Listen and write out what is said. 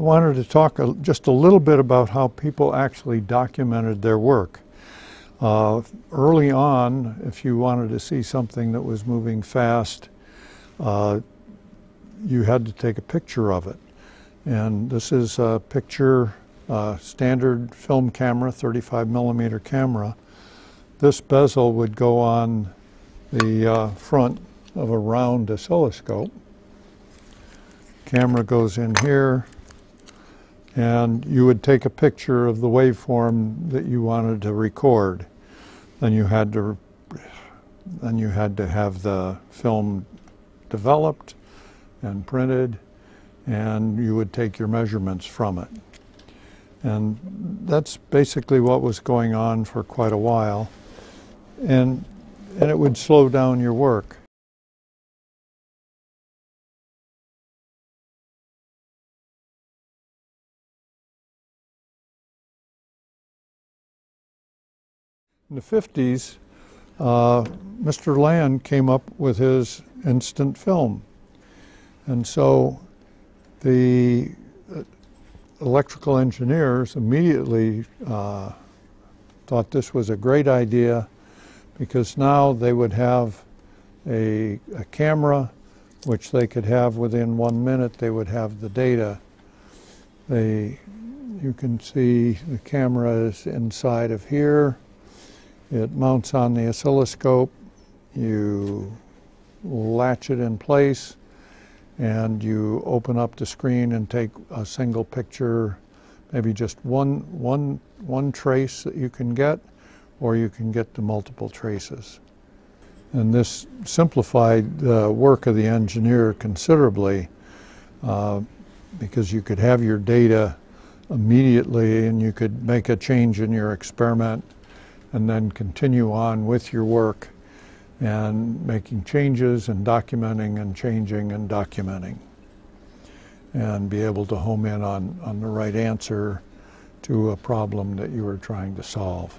I wanted to talk a, just a little bit about how people actually documented their work. Uh, early on, if you wanted to see something that was moving fast, uh, you had to take a picture of it. And this is a picture, uh, standard film camera, 35 millimeter camera. This bezel would go on the uh, front of a round oscilloscope. Camera goes in here, and you would take a picture of the waveform that you wanted to record. Then you had to then you had to have the film developed and printed and you would take your measurements from it. And that's basically what was going on for quite a while. And, and it would slow down your work. In the 50s, uh, Mr. Land came up with his instant film. And so the uh, electrical engineers immediately uh, thought this was a great idea because now they would have a, a, camera which they could have within one minute they would have the data they you can see the camera is inside of here it mounts on the oscilloscope. You latch it in place and you open up the screen and take a single picture, maybe just one, one, one trace that you can get, or you can get the multiple traces. And this simplified the work of the engineer considerably uh, because you could have your data immediately and you could make a change in your experiment and then continue on with your work and making changes and documenting and changing and documenting and be able to home in on, on the right answer to a problem that you are trying to solve.